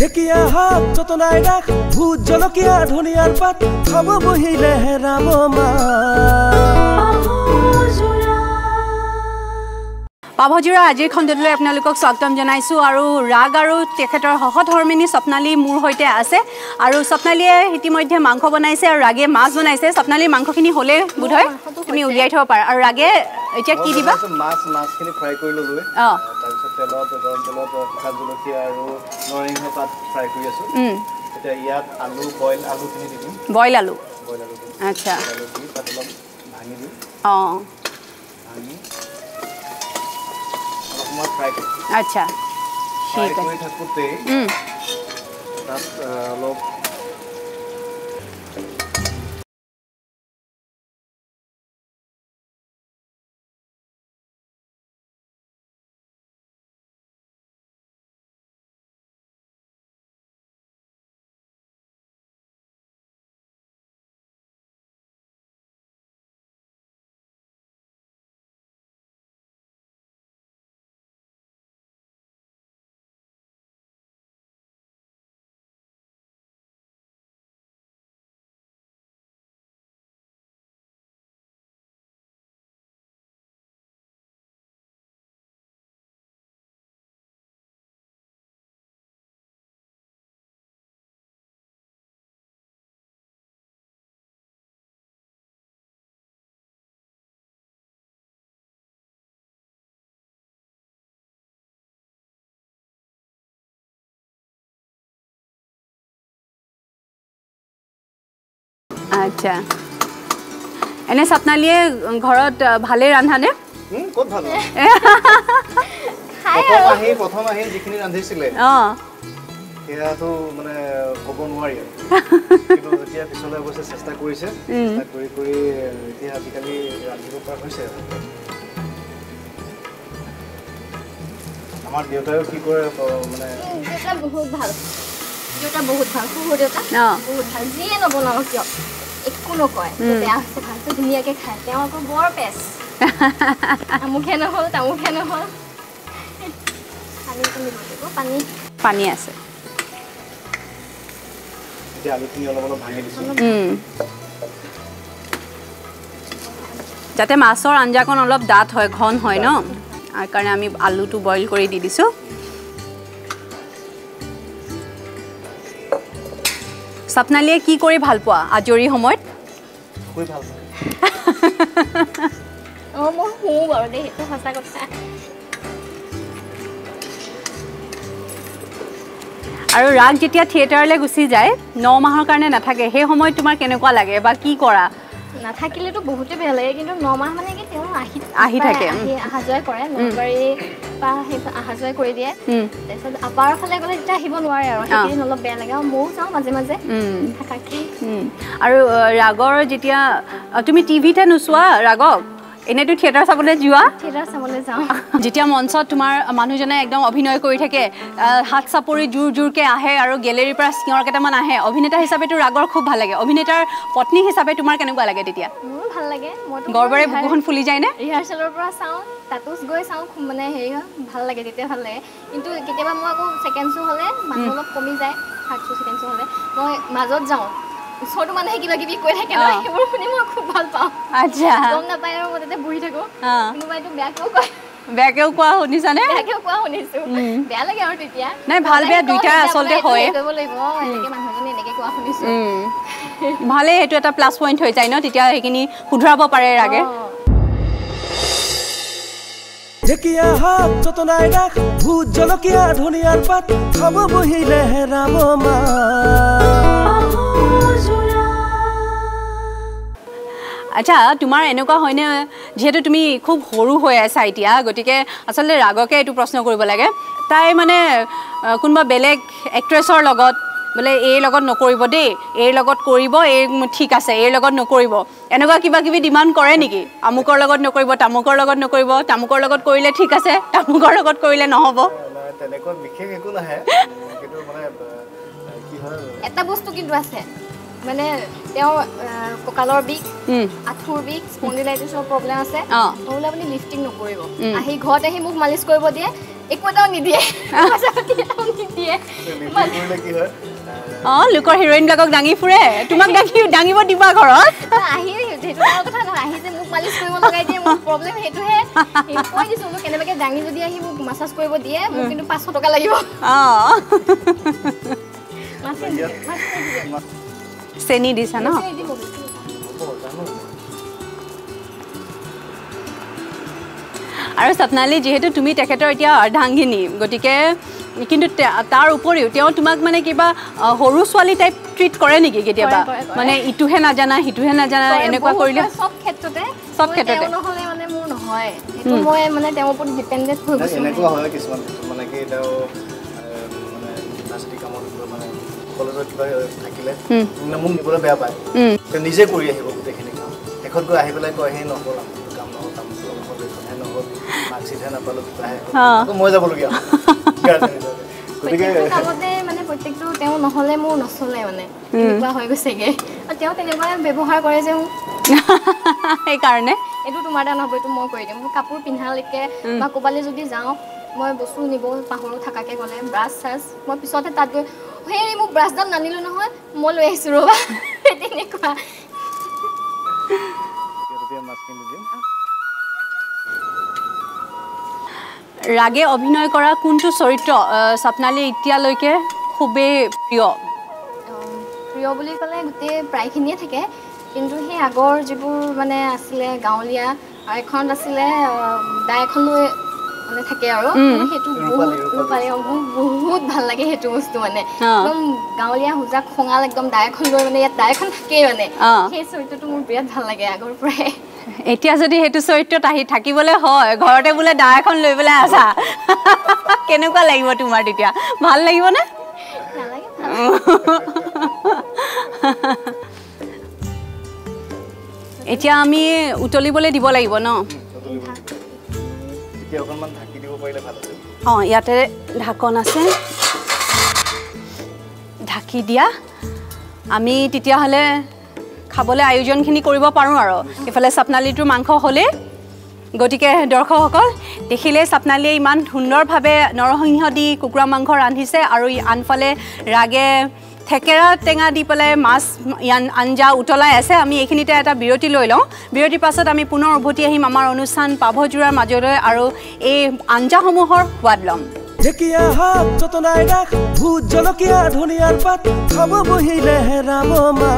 ঢেকীয়া শাক যতনাই ৰাখ ভোট জলকীয়া ধনিয়াৰ পাত খাব বহিলে ৰাম মা। পাভজোৰা আজিৰ খণ্ডটোলৈ আপোনালোকক স্বাগতম জনাইছোঁ আৰু ৰাগ আৰু তেখেতৰ সহধৰ্মিনী স্বপ্নালী মোৰ সৈতে আছে আৰু স্বপ্নালীয়ে ইতিমধ্যে মাংস বনাইছে আৰু ৰাগে মাছ বনাইছে। স্বপ্নালীৰ মাংসখিনি হ'লে বোধহয় তুমি উলিয়াই থ'ব পাৰা। আৰু ৰাগে এতিয়া কি দিবা? মাছ মাছখিনি ফ্ৰাই কৰি ল'লোৱে। অঁ। তাৰপিছত তেলত গৰম তেলত শুকান জলকীয়া আৰু নৰসিংহ পাত ফ্ৰাই কৰি আছোঁ। এতিয়া ইয়াত আলু বইল আলুখিনি দি দিম। বইল আলু? বইল আলু আচ্ছা। আলু দি তাত অলপ ভাঙি দিম। অঁ। ভাঙি অলপ সময় ফ্ৰাই কৰিম আচ্ছা। ফ্ৰাই ঠিক আছে। কৰি থাকোঁতেই উম, তাত অলপ আচ্ছা। এনে স্বপ্নালীয়ে ঘৰত ভালেই ৰান্ধানে? হুম, ক'ত ভাল খাই প্ৰথম আৰু। আহি প্ৰথম আহি যিখিনি ৰান্ধিছিলে। অঁ। সেয়াটো মানে ক'ব নোৱাৰি আৰু। কিন্তু যেতিয়া পিছলৈ অৱশ্যে চেষ্টা কৰিছে। চেষ্টা কৰি কৰি এতিয়া আজিকালি ৰান্ধিব পৰা হৈছে আৰু। আমাৰ দেউতাইও কি কৰে অ, মানে দেউতা বহুত ভাল। দেউতা বহুত ভাল শহুৰ দেউতা অঁ। বহুত ভাল। যিয়ে নবনাওঁ কিয়? একো নকয়। যে বেয়া হৈছে ভাল হৈছে ধুনীয়াকৈ খায়। তেওঁ আকৌ বৰ পেচ। আমুকহে নহ'ল তামুকহে নহ'ল। পানী অকণ দিব লাগিব পানী। পানী আছে। এতিয়া আলুখিনি অলপ অলপ ভাঙি দিছোঁ। উম। যাতে মাছৰ আঞ্জাকণ অলপ ডাঠ হয় ঘন হয় ন? তাৰ কাৰণে আমি আলুটো বইল কৰি দি দিছোঁ। স্বপ্নালীয়ে কি কৰি ভাল পোৱা আজৰি সময়ত? ভাল আৰু ৰাগ যেতিয়া থিয়েটাৰলৈ গুচি যায় ন মাহৰ কাৰণে নাথাকে সেই সময়ত তোমাৰ কেনেকুৱা লাগে বা কি কৰা? নাথাকিলেতো বহুতে বেয়া লাগে কিন্তু নমাহ মানে কি তেওঁ আহি আহি থাকে, অহা যোৱাই কৰে নলবাৰী বা সেই অহা যোৱাই কৰি দিয়ে। উম, তাৰপিছত আপাৰৰ ফালে গ'লে তেতিয়া আহিব নোৱাৰে আৰু। সেইকেইদিন অলপ বেয়া লাগে আৰু ময়ো যাওঁ মাজে মাজে। উম, থাকাকে। উম। আৰু আহ, ৰাগৰ যেতিয়া তুমি টিভিতে নোচোৱা ৰাগক? এনেইতো থিয়েটাৰ চাবলৈ যোৱা? থিয়েটাৰ চাবলৈ যাওঁ। যেতিয়া মঞ্চত তোমাৰ মানুহজনে একদম অভিনয় কৰি থাকে হাত চাপৰি জোৰ জোৰকৈ আহে আৰু গেলেৰীৰ পৰা চিঞৰ কেইটামান আহে অভিনেতা হিচাপেতো ৰাগৰ খুব ভাল লাগে। অভিনেতাৰ পত্নী হিচাপে তোমাৰ কেনেকুৱা লাগে তেতিয়া? লাগে মইতো গৰ্বৰে বুকুখন ফুলি যায়নে ৰিহাৰ্চেলৰ পৰা চাওঁ তাতো গৈ চাওঁ মানে হেৰি ভাল লাগে তেতিয়া ভাল লাগে। কিন্তু কেতিয়াবা মই আকৌ ছেকেণ্ড শ্ব' হ'লে মানুহ অলপ কমি যায় থাৰ্ড শ্ব' ছেকেণ্ড শ্ব' হ'লে মই মাজত যাওঁ। ওচৰতো মানুহে কিবা কিবি কৈ থাকে ন। সেইবোৰ শুনি মই খুব ভাল পাওঁ। আচ্ছা। গম নাপায় আৰু মই তাতে বহি থাকোঁ। কোনোবাইতো বেয়াকেও কয়। বেয়াকেও কোৱা শুনিছানে? বেয়াকেও কোৱা শুনিছোঁ। বেয়া লাগে আৰু তেতিয়া। নাই, ভাল বেয়া কওঁ, আচলতে হয়ে। হেৰি কৰিব লাগিব। অ, এনেকে মানুহজনে এনেকে কোৱা শুনিছোঁ। উম। ভালেই সেইটো এটা প্লাছ পইণ্ট হৈ যায় ন তেতিয়া সেইখিনি শুধৰাব পাৰে ৰাগে। ঢেকীয়া শাক যতনাই ৰাখ ভোট জলকীয়া ধনিয়াৰ পাত খাব বহিলে ৰাম মা আচ্ছা তোমাৰ এনেকুৱা হয়নে? যিহেতু তুমি খুব সৰু হৈ আছা এতিয়া গতিকে আচলতে ৰাগকে এইটো প্ৰশ্ন কৰিব লাগে। তাই মানে কোনোবা বেলেগ এক্ট্ৰেছৰ লগত বোলে এইৰ লগত নকৰিব দেই এইৰ লগত কৰিব এই ঠিক আছে এইৰ লগত নকৰিব। এনেকুৱা কিবা কিবি ডিমাণ্ড কৰে নেকি? আমুকৰ লগত নকৰিব তামুকৰ লগত নকৰিব তামুকৰ লগত কৰিলে ঠিক আছে তামুকৰ লগত কৰিলে নহ'ব। এটা বস্তু কিন্তু আছে। মানে তেওঁ কঁকালৰ বিষ আঁঠুৰ বিষ স্পণ্ডিলাইটিছৰ প্ৰব্লেম আছে। নহ'লে আপুনি লিফটিং নকৰিব। আহি ঘৰত আহি মোক মালিচ কৰিব দিয়ে একো এটাও নিদিয়ে। নিদিয়ে। অঁ লোকৰ হিৰইনবিলাকক দাঙি ফুৰে। তোমাক দাঙি দাঙিব দিবা ঘৰত। আহি সেইটো কথা নহয়। আহি যে মোক মালিচ কৰিব লগাই দিয়ে মোৰ প্ৰব্লেম সেইটোহে। কৈ দিছোঁ মোক কেনেবাকৈ দাঙি যদি আহি মোক মাছাজ কৰিব দিয়ে মোক কিন্তু পাঁচশ টকা লাগিব। অঁ। চেনি দিছা ন? আৰু স্বপ্নালী যিহেতু তুমি তেখেতৰ এতিয়া অৰ্ধাংগিনী গতিকে কিন্তু তাৰ উপৰিও তেওঁ তোমাক মানে কিবা সৰু ছোৱালী টাইপ ট্ৰিট কৰে নেকি কেতিয়াবা। মানে ইটোহে নাজানা সিটোহে নাজানা এনেকুৱা কৰিলে? কৰে, চব ক্ষেত্ৰতে। চব ক্ষেত্ৰতে। নহ'লে মানে মোৰ নহয়। সেইটো মই মানে তেওঁৰ ওপৰত ডিপেণ্ডেণ্ট হৈ গৈছোঁ। এনেকুৱা হয় কিছুমান মানে কি তেওঁ এ, মানে ইউনিভাৰ্চিটি কামত গৈ মানে কলেজত কিবা থাকিলে। মানে মোক নিবলৈ বেয়া পায়। তেওঁ নিজে কৰি আহিব গোটেইখিনি কাম। শেষত গৈ আহি পেলাই কয় সেই নহ'ল আমুকটো কাম নহ'ল তামুকটো নহ'ল এইখনহে নহ'ল মাৰ্কশ্বিটহে নাপালোঁ কিবাহে। আকৌ মই যাবলগীয়া। গতিকে প্ৰত্যেকটো কামতে মানে প্ৰত্যেকটো তেওঁ নহ'লে মোৰ নচলে মানে। এনেকুৱা হৈ গৈছেগে। আৰু তেওঁ তেনেকুৱা ব্যৱহাৰ কৰে যে মোক সেইকাৰণে? এইটো তোমাৰ দ্বাৰা নহ'ব এইটো মই কৰি দিম। মোৰ কাপোৰ পিন্ধালৈকে বা ক'ৰবালৈ যদি যাওঁ মই বস্তু নিব পাহৰোঁ থাকাকৈ গ'লে ব্ৰাছ চাছ মই পিছতহে তাত গৈ সেই মোক ব্ৰাছডাল নানিলোঁ নহয় মই লৈ আহিছোঁ ৰ'বা। তেনেকুৱা। ৰাগে অভিনয় কৰা কোনটো চৰিত্ৰ স্বপ্নালী এতিয়ালৈকে খুবেই প্ৰিয়? প্ৰিয় বুলি ক'লে গোটেই প্ৰায়খিনিয়ে থাকে কিন্তু সেই আগৰ যিবোৰ মানে আছিলে গাঁৱলীয়া আৰু এখন আছিলে আহ, দা এখন লৈ মানে থাকে আৰু। সেইটো বহুত ৰূপালী। মোৰ বহুত ভাল লাগে সেইটো বস্তু মানে। একদম গাঁৱলীয়া হোজা খঙাল একদম দা এখন লৈ মানে ইয়াত দা এখন থাকেই মানে। সেই চৰিত্ৰটো মোৰ বিৰাট ভাল লাগে আগৰ পৰাই। এতিয়া যদি সেইটো চৰিত্ৰত আহি থাকিবলৈ হয় ঘৰতে বোলে দা এখন লৈ পেলাই আছা। কেনেকুৱা লাগিব তোমাৰ তেতিয়া? ভাল লাগিবনে? এতিয়া আমি উতলিবলৈ দিব লাগিব ন? অঁ ইয়াতে ঢাকন আছে। ঢাকি দিয়া। আমি তেতিয়াহ'লে খাবলৈ আয়োজনখিনি কৰিব পাৰোঁ আৰু। ইফালে স্বপ্নালীটোৰ মাংস হ'লেই। গতিকে দৰ্শকসকল দেখিলে স্বপ্নালীয়ে ইমান সুন্দৰভাৱে নৰসিংহ দি কুকুৰা মাংস ৰান্ধিছে আৰু আনফালে ৰাগে থেকেৰা টেঙা দি পেলাই মাছ আঞ্জা উতলাই আছে আমি এইখিনিতে এটা বিৰতি লৈ লওঁ। বিৰতিৰ পাছত আমি পুনৰ উভতি আহিম আমাৰ অনুষ্ঠান পাভযোৰাৰ মাজলৈ আৰু এই আঞ্জাসমূহৰ সোৱাদ ল'ম। ঢেকীয়া শাক যতনাই ৰাখ ভোট জলকীয়া ধনিয়াৰ পাত খাব বহিলে হেৰাব মা